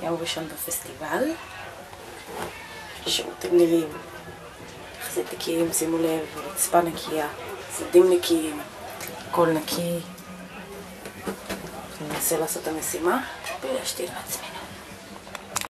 יום ראשון בפסטיבל. שירותים נראים יחסית נקיים, שימו לב, רצפה נקייה, צדדים נקיים, הכל נקי. אני אנסה לעשות את המשימה בלי להשתיל לעצמי.